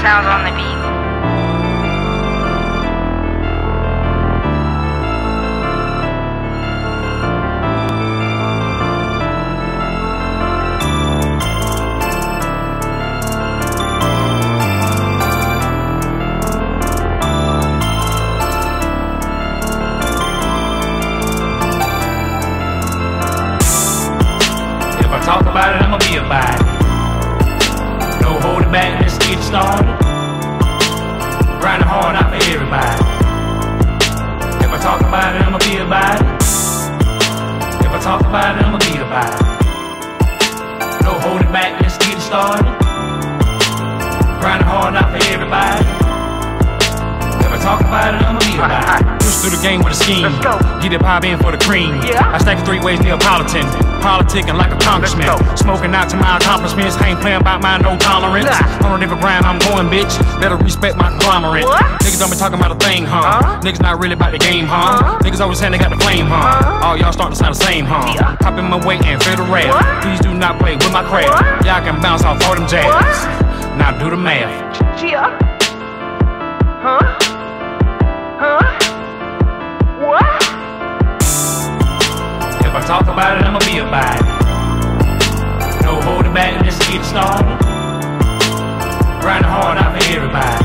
sounds on the beat. If I talk about it, I'ma be about it. Get started. Grinding hard out for everybody. If I talk about it, I'ma be about it. If I talk about it, I'ma be about it. No holding back, let's get started. Grinding hard out for everybody. The game with a scheme. Get it pop in for the cream. Yeah. I stack it three ways Neapolitan. Politicking like a congressman. Smoking out to my accomplishments. I ain't playing about my no tolerance. Nah. On a different grind, I'm going, bitch. Better respect my conglomerate. What? Niggas don't be talking about a thing, huh? Huh? Niggas not really about the game, huh? Huh? Niggas always saying they got the flame, huh? Huh? All y'all starting to sound the same, huh? Yeah. Hop in my way and feel the rap. What? Please do not play with my craft. Y'all can bounce off all them jabs. What? Now do the math. Yeah. Huh? Huh? Talk about it, I'ma be about it. No holding back, let's get started. Grinding hard out for everybody.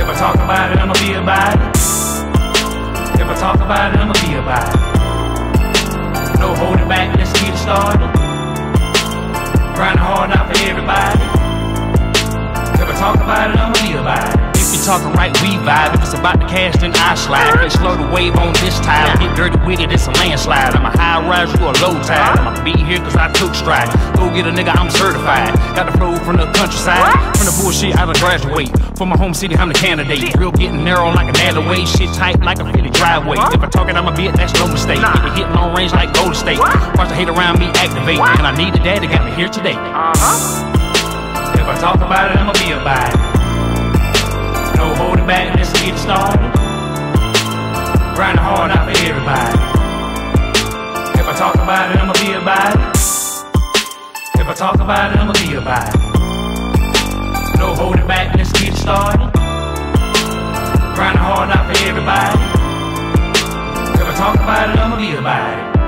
If I talk about it, I'ma be about it. If I talk about it, I'ma be about it. No holding back, let's get started. Talking right, we vibe. If it's about the cash, then I slide. Can't slow the wave on this tide. Get dirty with it, it's a landslide. I'm a high rise, you a low tide. I'ma be here cause I took stride. Go get a nigga, I'm certified. Got the flow from the countryside. From the bullshit, I done graduate. For my home city, I'm the candidate. Real getting narrow like an alleyway. Shit tight like a Philly driveway. If I talk it, I'ma be it, that's no mistake. Get the hit long range like Golden State. Watch the hate around me activate. And I need the dad that got me here today. Uh huh. If I talk about it, I'ma be about it. Back, let's get started. Grinding hard out for everybody. If I talk about it, I'ma be about it. If I talk about it, I'ma be about it. No holding back, let's get started. Grinding hard out for everybody. If I talk about it, I'ma be about it.